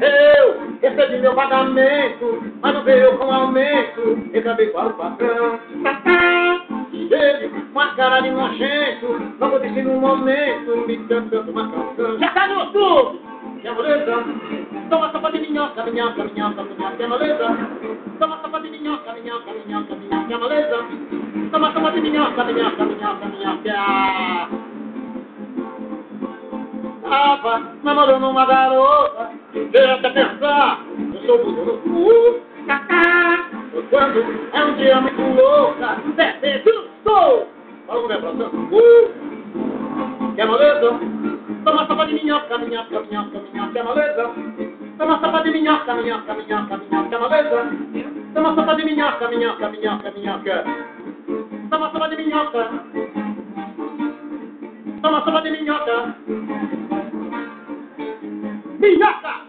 Eu recebi meu pagamento, mas não veio com aumento. Reclamei para o patrão. Ele, com a cara de nojento, não vou dizer no momento, me cantando uma canção. Já tá no YouTube! Que moleza? Toma sopa de minhoca, minhoca, minhoca, minhoca, que moleza? Toma sopa de minhoca, minhoca, minhoca, minhoca, que moleza? Toma sopa de minhoca, minhoca, minhoca, minhoca. Tava namorando uma garota, até pensar, eu sou no cu. Quando é um dia muito louca, desce do sol. Fala com minha praça. Uh, quer moleza? Toma sopa de minhoca, minhoca, minhoca, minhoca, quer moleza? Toma sopa de minhoca, minhoca, minhoca, minhoca, quer moleza? Toma sopa de minhoca, minhoca, minhoca, minhoca. Toma sopa de minhoca. Toma sopa de minhoca. Minhoca!